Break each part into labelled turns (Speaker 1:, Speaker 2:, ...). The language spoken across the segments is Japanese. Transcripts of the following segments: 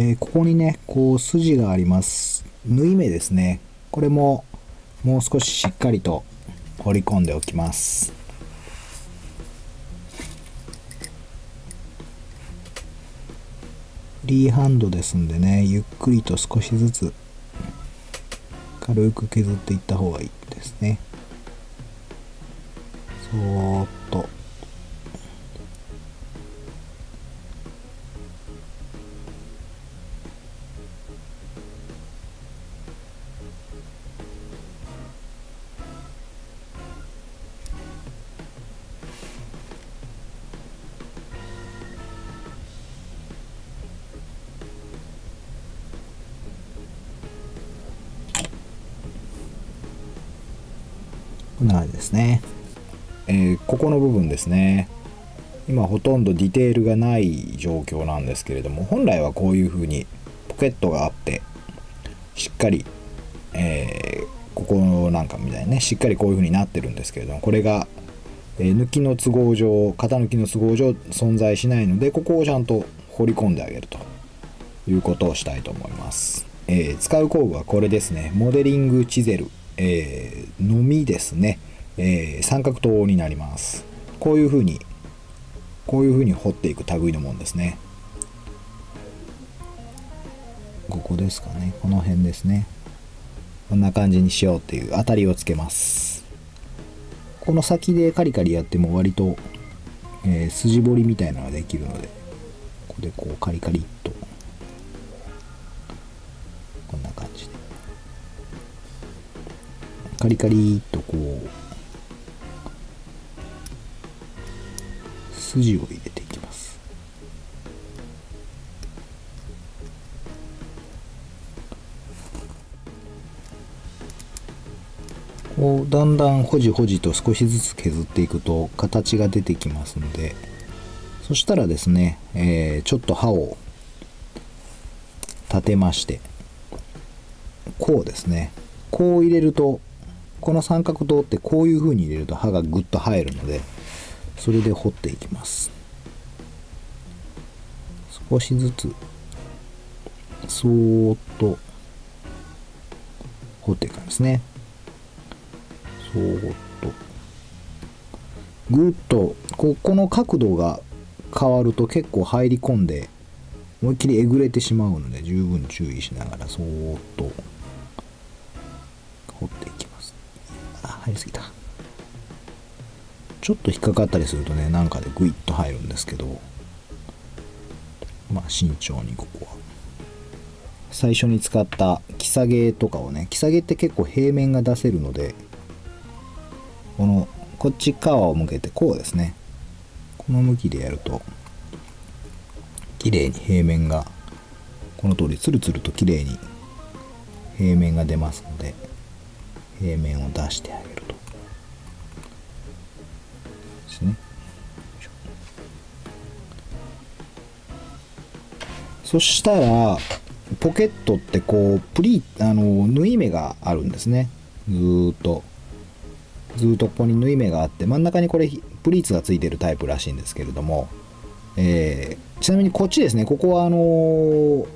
Speaker 1: えー、ここにねこう筋があります。縫い目ですね。これももう少ししっかりと彫り込んでおきます。フリーハンドですんでねゆっくりと少しずつ軽く削っていった方がいいですね。そーっこんな感じですね。えー、ここの部分ですね。今ほとんどディテールがない状況なんですけれども、本来はこういう風にポケットがあって、しっかり、えー、ここなんかみたいにね、しっかりこういう風になってるんですけれども、これが、えー、抜きの都合上、型抜きの都合上存在しないので、ここをちゃんと掘り込んであげるということをしたいと思います。えー、使う工具はこれですね。モデリングチゼルえー、のみですね、えー、三角刀になります。こういう風にこういう風に掘っていく類のもんですね。ここですかね。この辺ですね。こんな感じにしようっていう当たりをつけます。この先でカリカリやっても割と、えー、筋彫りみたいなのができるのでここでこうカリカリっとカリカリとこう筋を入れていきます。こうだんだんほじほじと少しずつ削っていくと形が出てきますのでそしたらですね、えー、ちょっと刃を立てましてこうですねこう入れるとこの三角刀ってこういう風に入れると刃がぐっと入るのでそれで彫っていきます。少しずつそーっと彫っていくんですね。そーっと。ぐっとここの角度が変わると結構入り込んで思いっきりえぐれてしまうので十分注意しながらそーっと掘っていきます。入りすぎた。ちょっと引っかかったりするとねなんかでグイッと入るんですけど。まあ慎重にここは。最初に使ったキサゲとかをねキサゲって結構平面が出せるのでこのこっち側を向けてこうですね。この向きでやると綺麗に平面がこの通りツルツルと綺麗に平面が出ますので平面を出してあげると。ですね。そしたらポケットってこうプリあの縫い目があるんですね。ずっと。ずっとここに縫い目があって真ん中にこれプリーツがついてるタイプらしいんですけれども、えー、ちなみにこっちですね。ここはあのー、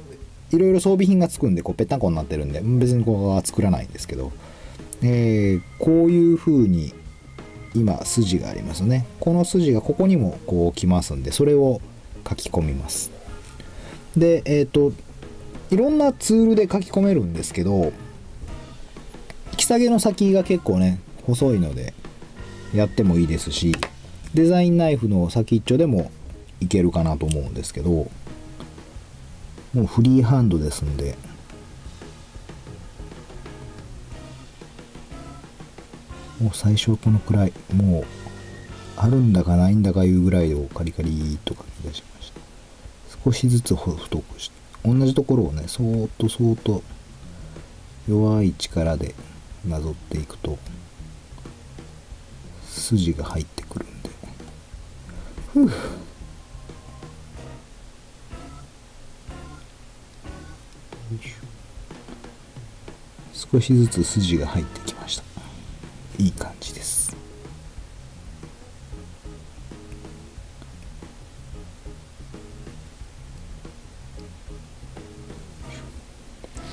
Speaker 1: いろいろ装備品がつくんでこうぺったんこになってるんで別にここは作らないんですけど。えー、こういう風に今筋がありますね。この筋がここにもこう来ますんでそれを書き込みます。でえっ、ー、といろんなツールで書き込めるんですけど引き下げの先が結構ね細いのでやってもいいですしデザインナイフの先っちょでもいけるかなと思うんですけどもうフリーハンドですんでもう最初このくらいもうあるんだかないんだかいうぐらいをカリカリと書き出しました。少しずつ太くして同じところをねそーっとそーっと弱い力でなぞっていくと筋が入ってくるんで。ふう。少しずつ筋が入っていい感じです。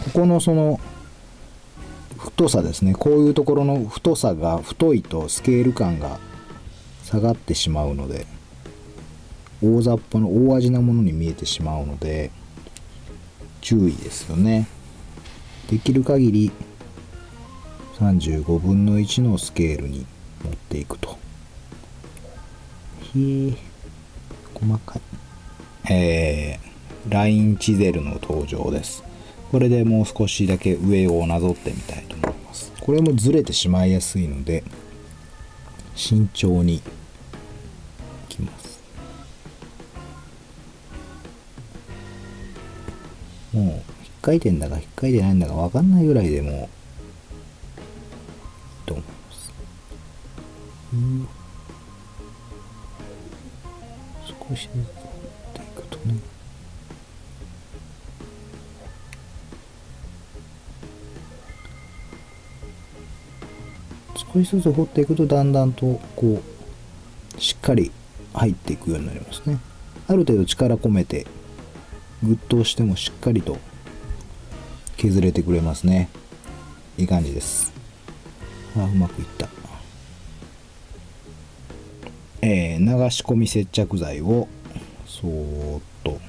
Speaker 1: ここのその太さですね。こういうところの太さが太いとスケール感が下がってしまうので大雑把の大味なものに見えてしまうので注意ですよね。できる限り35分の1のスケールに持っていくと。へえ。細かい。えー、ラインチゼルの登場です。これでもう少しだけ上をなぞってみたいと思います。これもずれてしまいやすいので慎重にいきます。もう引っ回転だか引っ回転ないんだか分かんないぐらいでもう少しずつ持っていくとね少しずつ掘っていくとだんだんとこうしっかり入っていくようになりますね。ある程度力込めてグッと押してもしっかりと削れてくれますね。いい感じです。あうまくいった。流し込み接着剤をそーっと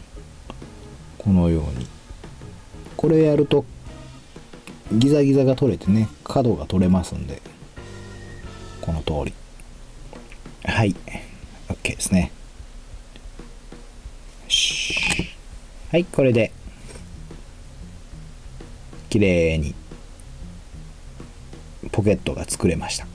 Speaker 1: このように。これやるとギザギザが取れてね角が取れますんでこの通り。はい。OK ですね。はいこれで綺麗にポケットが作れました。